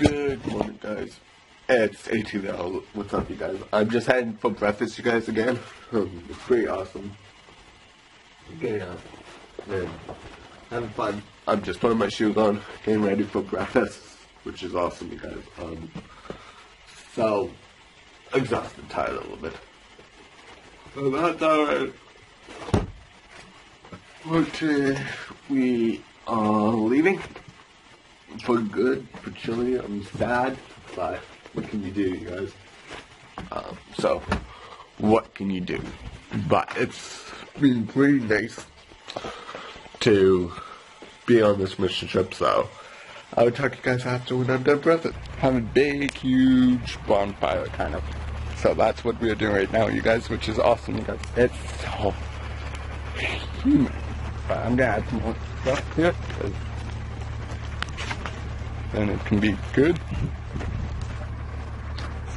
Good morning, guys. It's 18 now. What's up, you guys? I'm just heading for breakfast, you guys, again. Um, it's pretty awesome. Getting up and having fun. I'm just putting my shoes on, getting ready for breakfast, which is awesome, you guys. Um, so, exhausted, tired a little bit. So that's alright. Okay, we are leaving for good, for Chile. I'm sad, but what can you do, you guys? Um, so, what can you do? But it's been pretty nice to be on this mission trip, so I would talk to you guys after when I'm done have a big, huge bonfire, kind of. So that's what we're doing right now, you guys, which is awesome, you guys. It's so humid. But I'm gonna add some more stuff here, then it can be good.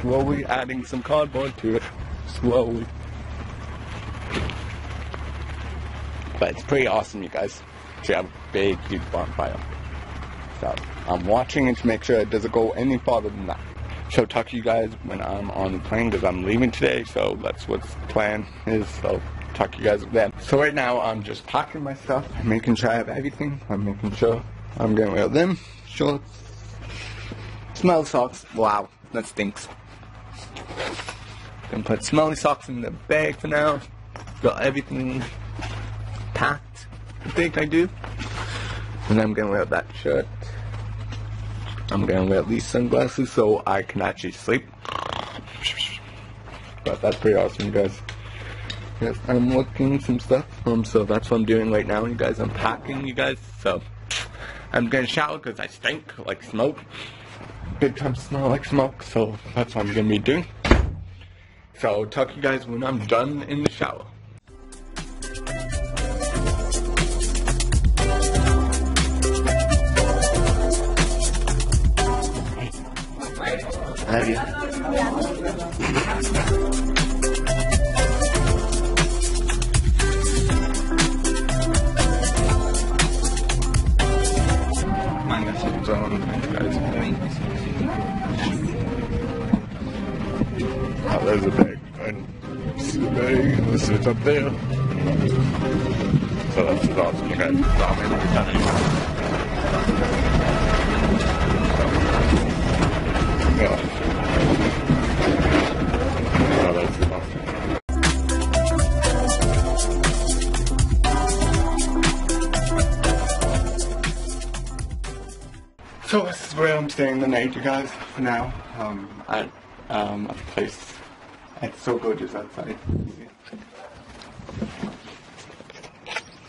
Slowly adding some cardboard to it. Slowly. But it's pretty awesome, you guys, to have a big, huge bonfire. So I'm watching it to make sure it doesn't go any farther than that. So talk to you guys when I'm on the plane because I'm leaving today. So that's what the plan is. So talk to you guys then. So right now I'm just packing my stuff, making sure I have everything. I'm making sure I'm rid of them shorts, smell socks. Wow, that stinks. Gonna put smelly socks in the bag for now. Got everything packed. I think I do. And I'm gonna wear that shirt. I'm gonna wear these sunglasses so I can actually sleep. But that's pretty awesome, guys. Yes, I'm looking some stuff. Um, so that's what I'm doing right now, you guys. I'm packing, you guys. So I'm gonna shower because I stink like smoke. Big time smell like smoke. So that's what I'm gonna be doing. So talk to you guys when I'm done in the shower. Have you? There's a bag. And see the bag. This is up there. So that's awesome, you guys. So I'm gonna done anyway. Yeah. Oh, that's awesome. So this is where I'm staying the night, you guys, for now. Um, at um, a place. It's so gorgeous outside.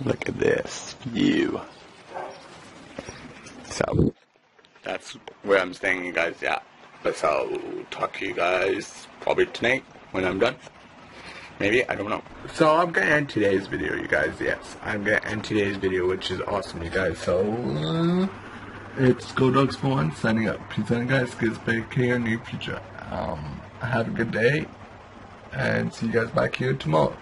Look at this view. So that's where I'm staying, you guys. Yeah, but I'll talk to you guys probably tonight when I'm done. Maybe I don't know. So I'm gonna end today's video, you guys. Yes, I'm gonna end today's video, which is awesome, you guys. So. Uh, it's Go Dogs for One signing up. Peace out, guys. Kids here in the future. Um, have a good day, and see you guys back here tomorrow.